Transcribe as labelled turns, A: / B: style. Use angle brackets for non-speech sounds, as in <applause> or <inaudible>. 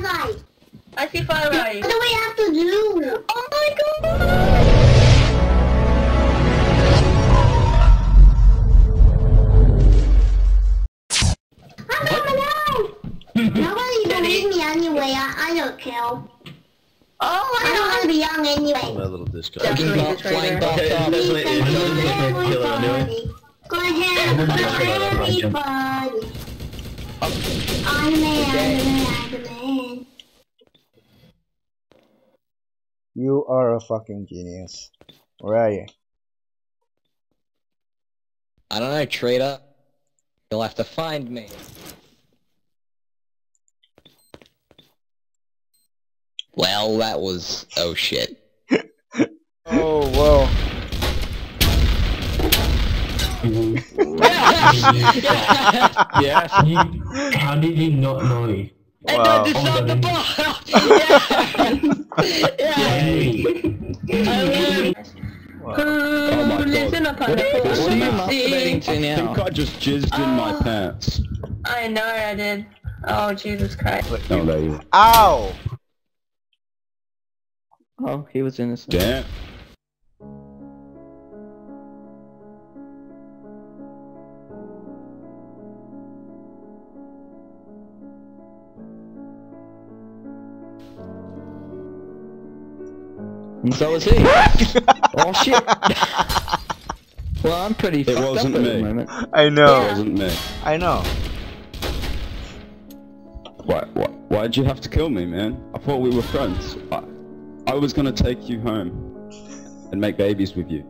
A: flashlight.
B: I see fire
A: What do we have to do?
B: Oh my god!
A: I'm coming out. Nobody believe me anyway. I, I don't care.
B: Oh
A: I don't want to be young anyway.
C: My little disco.
B: Definitely
D: Flying
B: the traitor.
D: box
C: Okay,
D: up.
C: that's what it is.
A: Thank you,
C: I'm gonna kill it anyway.
A: Go ahead,
C: I'm gonna
A: go
C: just
A: ahead,
C: shut up, right, Jim?
A: everybody. I'm the man, I'm man, I'm the man.
E: You are a fucking genius. Where are you?
D: I don't know, traitor. You'll have to find me. Well, that was... oh shit. <laughs>
E: Oh, whoa. <laughs> <laughs>
C: Yeah.
F: How did you not know?
D: And
E: Wow.
D: Just shot the ball! yeah!
F: Henry,
B: Oh
C: my God.
B: Listen up, pineapple.
D: What are you
B: I'm
D: masturbating to
C: I think I just jizzed in my
B: Oh.
C: pants.
B: I know I did. Oh Jesus Christ.
C: Oh, there you
E: Ow!
D: Oh, he was innocent.
C: Damn.
D: And so was he. <laughs> oh shit. well, I'm pretty fucked
C: wasn't
D: up at
C: me.
D: the moment.
E: I know.
C: It wasn't me.
E: I know.
C: Why, why, why'd you have to kill me, man? I thought we were friends. I, I was gonna take you home and make babies with you.